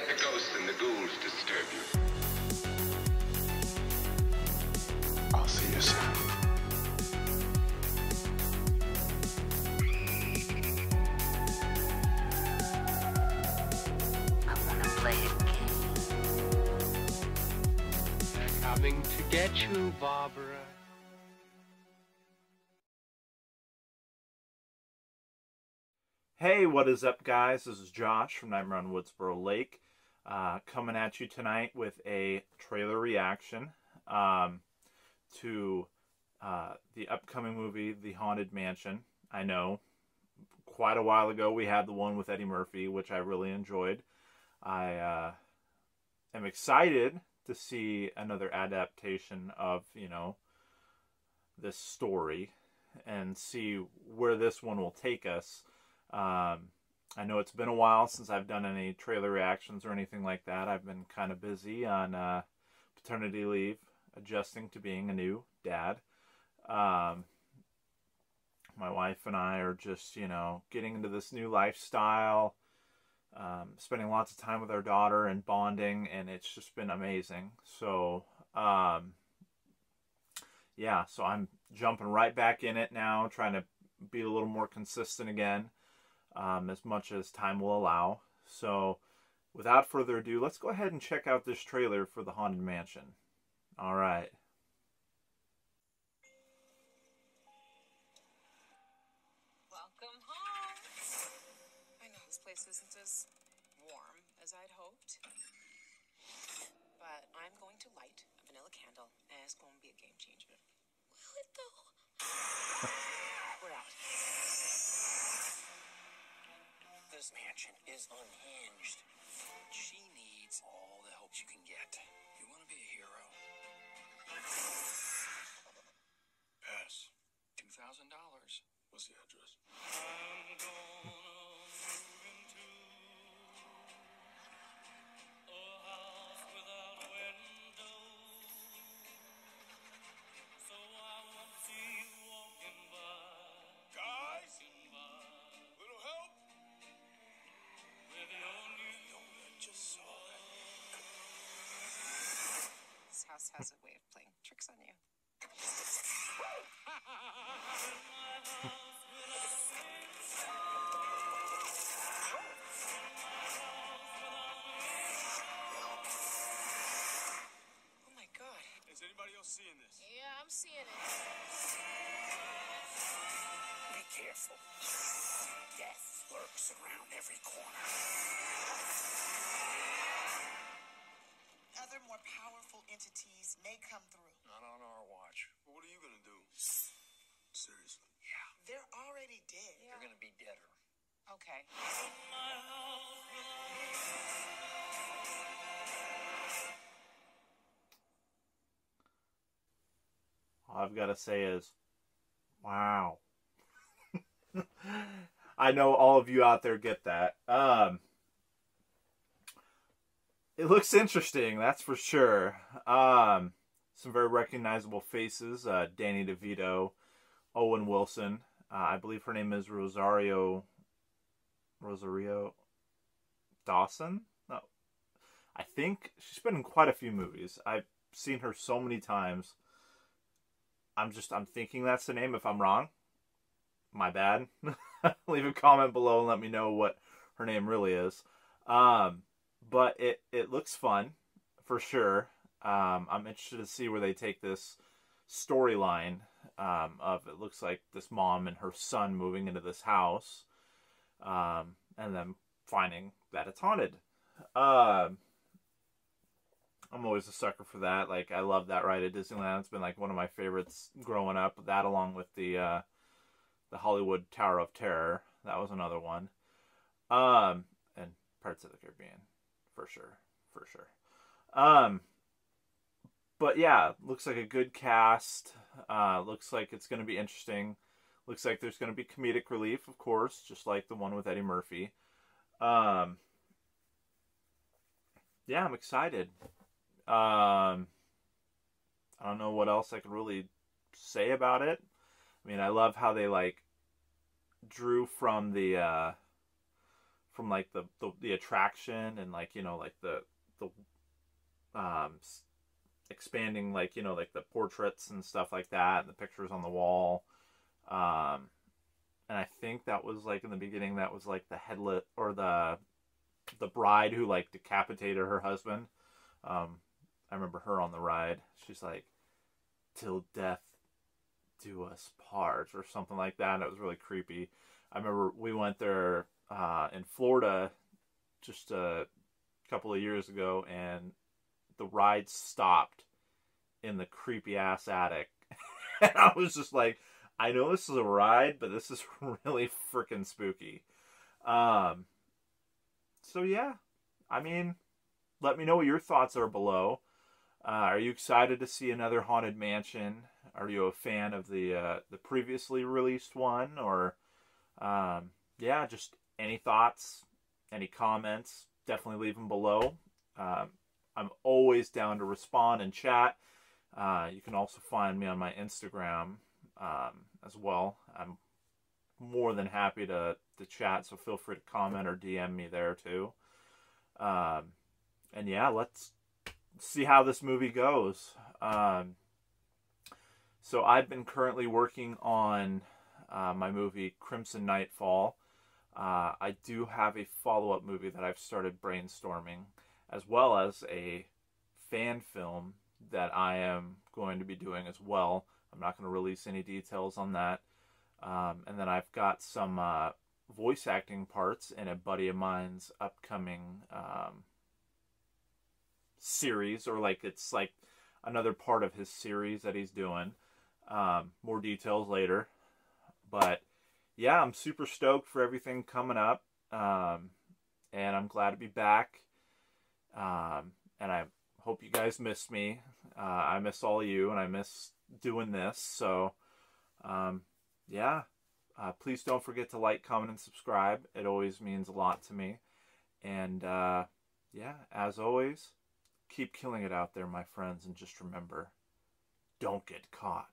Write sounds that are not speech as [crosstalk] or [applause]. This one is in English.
let the ghosts and the ghouls disturb you. I'll see you soon. I wanna play a game. They're coming to get you, Barbara. Hey, what is up, guys? This is Josh from Nightmare on Woodsboro Lake, uh, coming at you tonight with a trailer reaction um, to uh, the upcoming movie, The Haunted Mansion. I know quite a while ago we had the one with Eddie Murphy, which I really enjoyed. I uh, am excited to see another adaptation of, you know, this story and see where this one will take us. Um, I know it's been a while since I've done any trailer reactions or anything like that. I've been kind of busy on uh, paternity leave, adjusting to being a new dad. Um, my wife and I are just, you know, getting into this new lifestyle, um, spending lots of time with our daughter and bonding, and it's just been amazing. So, um, yeah, so I'm jumping right back in it now, trying to be a little more consistent again um, as much as time will allow. So, without further ado, let's go ahead and check out this trailer for The Haunted Mansion. All right. Welcome home. I know this place isn't as warm as I'd hoped. But I'm going to light a vanilla candle, and it's going to be a game changer. Will it though? We're out. This mansion is unhinged. She needs all the help she can get. You want to be a hero? Pass. Two thousand dollars. What's the address? House has a way of playing tricks on you. Oh my god. Is anybody else seeing this? Yeah, I'm seeing it. Be careful. Death lurks around every corner. Entities may come through. Not on our watch. Well, what are you gonna do? Seriously. Yeah. They're already dead. They're gonna be deader. Okay. All I've got to say is, wow. [laughs] I know all of you out there get that. It looks interesting, that's for sure. Um, some very recognizable faces: uh, Danny DeVito, Owen Wilson. Uh, I believe her name is Rosario. Rosario Dawson. No, I think she's been in quite a few movies. I've seen her so many times. I'm just I'm thinking that's the name. If I'm wrong, my bad. [laughs] Leave a comment below and let me know what her name really is. Um, but it it looks fun for sure. Um, I'm interested to see where they take this storyline um, of it looks like this mom and her son moving into this house, um, and then finding that it's haunted. Um, I'm always a sucker for that. Like I love that ride at Disneyland. It's been like one of my favorites growing up. That along with the uh, the Hollywood Tower of Terror. That was another one. Um, and Pirates of the Caribbean, for sure, for sure. Um, but yeah, looks like a good cast. Uh, looks like it's going to be interesting. Looks like there's going to be comedic relief, of course, just like the one with Eddie Murphy. Um, yeah, I'm excited. Um, I don't know what else I could really say about it. I mean, I love how they like drew from the uh, from like the, the the attraction and like you know like the the um expanding like you know like the portraits and stuff like that and the pictures on the wall. Um and i think that was like in the beginning that was like the headlet or the the bride who like decapitated her husband. Um i remember her on the ride. She's like till death do us part or something like that and it was really creepy. I remember we went there uh in florida just a couple of years ago and the ride stopped in the creepy ass attic. [laughs] And i was just like i know this is a ride but this is [laughs] really freaking spooky. Um so yeah. I mean let me know what your thoughts are below. Uh, are you excited to see another haunted mansion? Are you a fan of the uh, the previously released one? Or um, yeah just any thoughts? Any comments? Definitely leave them below. Um, i'm always down to respond and chat. Uh, you can also find me on my instagram um, as well. I'm more than happy to, to chat so feel free to comment or dm me there too. Um, and yeah let's see how this movie goes. Um, so i've been currently working on uh, my movie crimson nightfall uh, I do have a follow up movie that I've started brainstorming, as well as a fan film that I am going to be doing as well. I'm not going to release any details on that. Um, and then I've got some uh, voice acting parts in a buddy of mine's upcoming um, series, or like it's like another part of his series that he's doing. Um, more details later. But yeah, I'm super stoked for everything coming up. Um, and I'm glad to be back. Um, and I hope you guys miss me. Uh, I miss all of you and I miss doing this. So, um, yeah, uh, please don't forget to like, comment, and subscribe. It always means a lot to me. And, uh, yeah, as always, keep killing it out there, my friends. And just remember don't get caught.